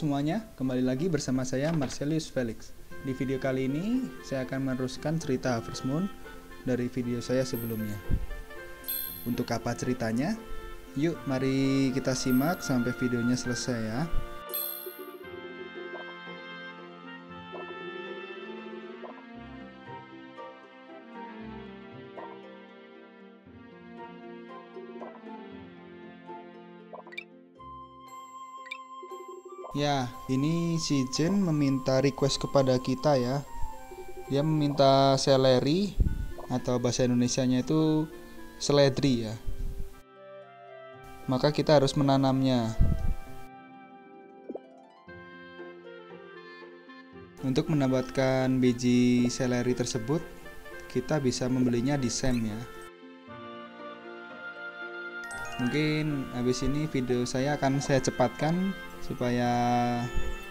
semuanya, kembali lagi bersama saya Marcelius Felix. Di video kali ini, saya akan meneruskan cerita Harvest Moon dari video saya sebelumnya. Untuk apa ceritanya? Yuk, mari kita simak sampai videonya selesai ya. Ya, ini si Jen meminta request kepada kita ya. Dia meminta seleri atau bahasa Indonesianya itu seledri ya. Maka kita harus menanamnya. Untuk mendapatkan biji seleri tersebut, kita bisa membelinya di SEM ya. Mungkin habis ini video saya akan saya cepatkan supaya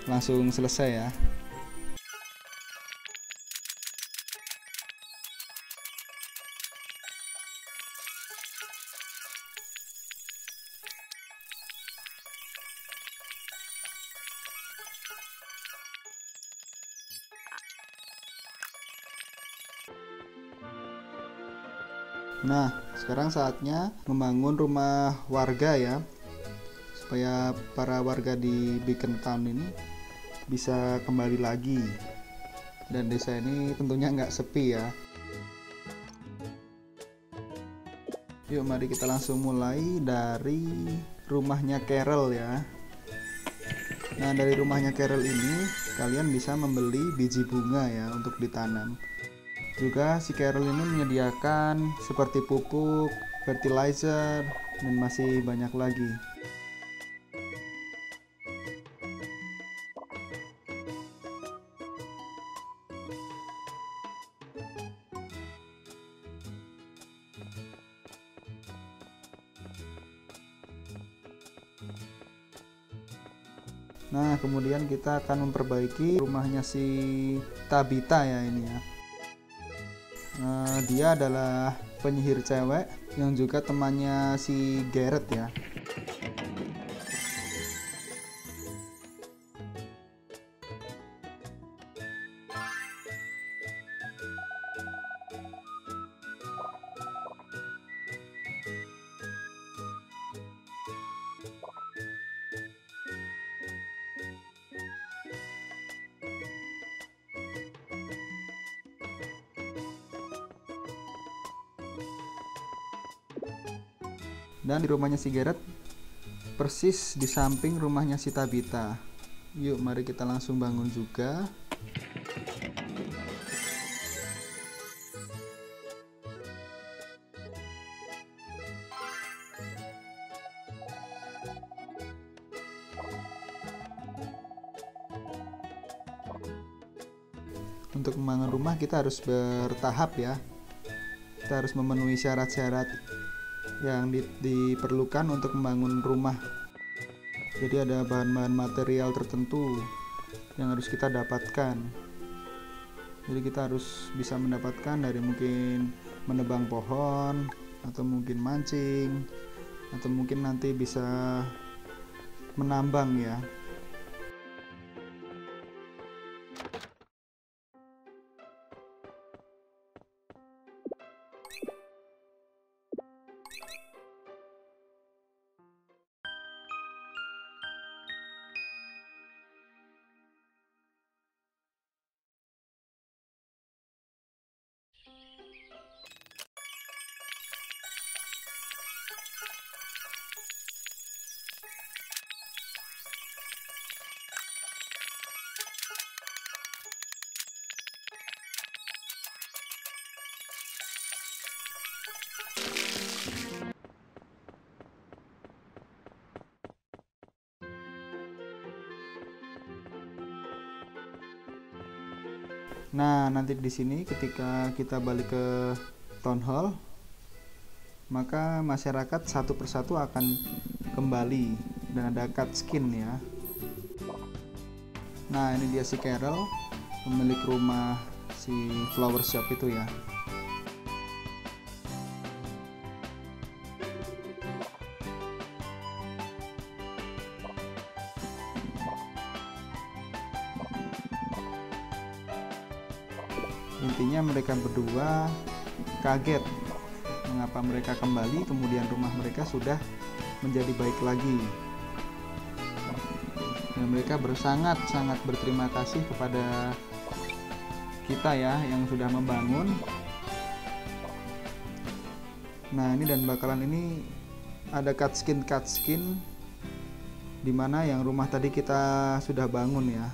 langsung selesai ya. Nah, sekarang saatnya membangun rumah warga ya supaya para warga di Beacon Town ini bisa kembali lagi. Dan desa ini tentunya nggak sepi ya. Yuk mari kita langsung mulai dari rumahnya Carol ya. Nah dari rumahnya Carol ini kalian bisa membeli biji bunga ya untuk ditanam. Juga si Carol ini menyediakan seperti pupuk, fertilizer, dan masih banyak lagi. Kemudian kita akan memperbaiki rumahnya si Tabita ya ini ya. Nah, dia adalah penyihir cewek yang juga temannya si Garrett ya. Dan di rumahnya si Gerard persis di samping rumahnya si Tabita yuk mari kita langsung bangun juga. Untuk membangun rumah kita harus bertahap ya. Kita harus memenuhi syarat-syarat yang di, diperlukan untuk membangun rumah. Jadi ada bahan-bahan material tertentu yang harus kita dapatkan. Jadi kita harus bisa mendapatkan dari mungkin menebang pohon atau mungkin mancing atau mungkin nanti bisa menambang ya Nah, nanti di sini ketika kita balik ke town hall, maka masyarakat satu persatu akan kembali dan ada cut skin ya. Nah, ini dia si Carol, pemilik rumah si flower shop itu ya. Intinya mereka berdua kaget mengapa mereka kembali kemudian rumah mereka sudah menjadi baik lagi. Dan mereka bersangat sangat berterima kasih kepada kita ya yang sudah membangun. Nah ini dan bakalan ini ada cut skin cut skin di mana yang rumah tadi kita sudah bangun ya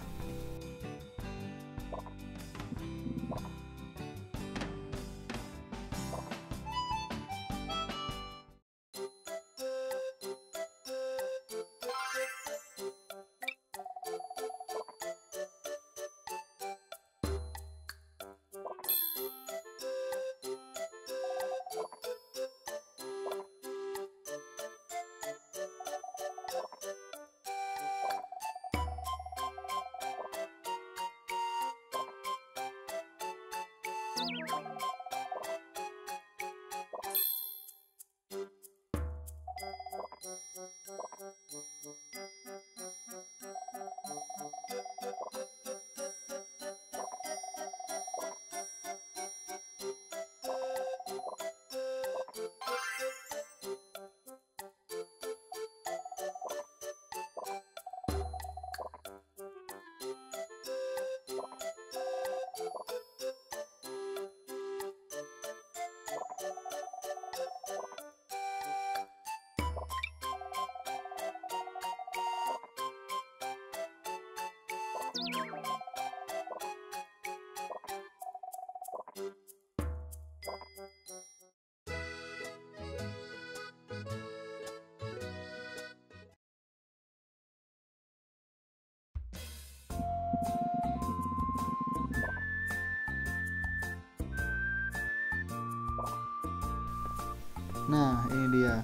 Nah, ini dia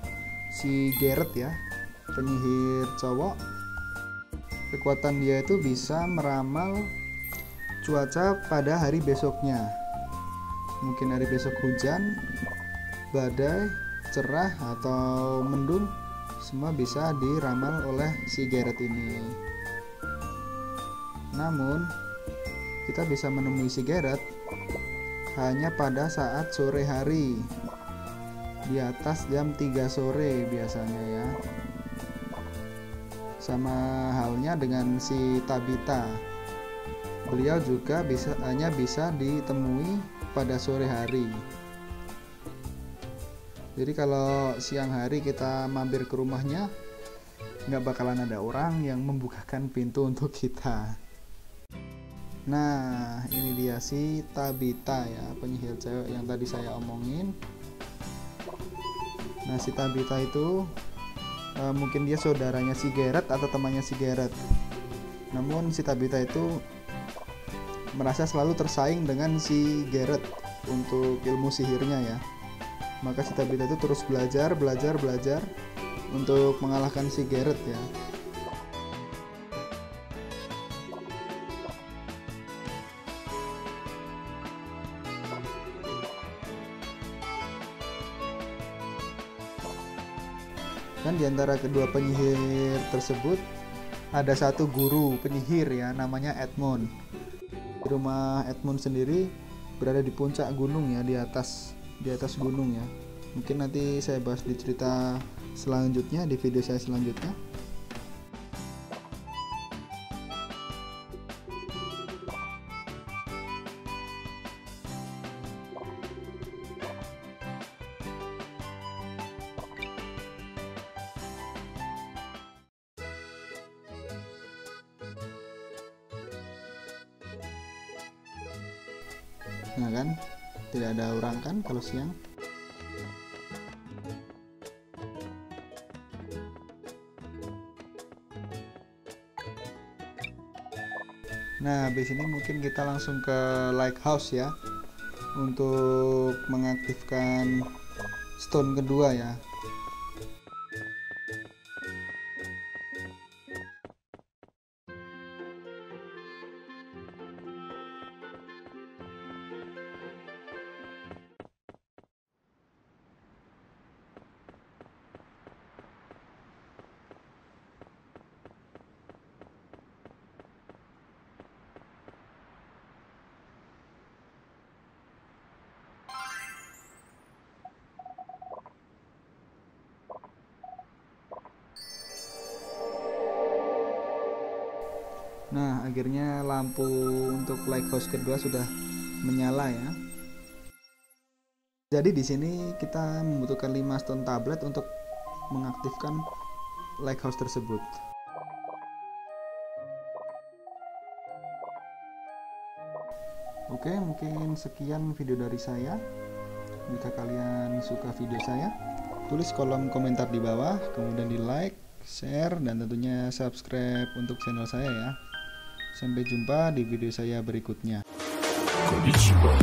si Garrett ya, penyihir cowok. Kekuatan dia itu bisa meramal cuaca pada hari besoknya. Mungkin hari besok hujan, badai, cerah atau mendung, semua bisa diramal oleh si Garrett ini. Namun, kita bisa menemui si Garrett hanya pada saat sore hari di atas jam 3 sore biasanya ya. Sama halnya dengan si Tabita beliau juga bisa hanya bisa ditemui pada sore hari. Jadi kalau siang hari kita mampir ke rumahnya nggak bakalan ada orang yang membukakan pintu untuk kita. Nah ini dia si Tabita ya penyihir cewek yang tadi saya omongin Nah si Tabitha itu uh, mungkin dia saudaranya si Gerard atau temannya si Gerard. Namun si Tabitha itu merasa selalu tersaing dengan si Gerard untuk ilmu sihirnya ya. Maka si Tabitha itu terus belajar, belajar, belajar untuk mengalahkan si Gerard ya. Dan di antara kedua penyihir tersebut ada satu guru penyihir ya namanya Edmund di rumah Edmund sendiri berada di puncak gunung ya di atas di atas gunung ya. Mungkin nanti saya bahas di cerita selanjutnya di video saya selanjutnya nah kan? Tidak ada orang kan kalau siang? Nah habis ini mungkin kita langsung ke lighthouse ya untuk mengaktifkan stone kedua ya Akhirnya lampu untuk lighthouse kedua sudah menyala ya. Jadi di sini kita membutuhkan 5 stone tablet untuk mengaktifkan lighthouse tersebut. Oke, mungkin sekian video dari saya. Jika kalian suka video saya, tulis kolom komentar di bawah, kemudian di like, share, dan tentunya subscribe untuk channel saya ya. Sampai jumpa di video saya berikutnya. Konnichiwa.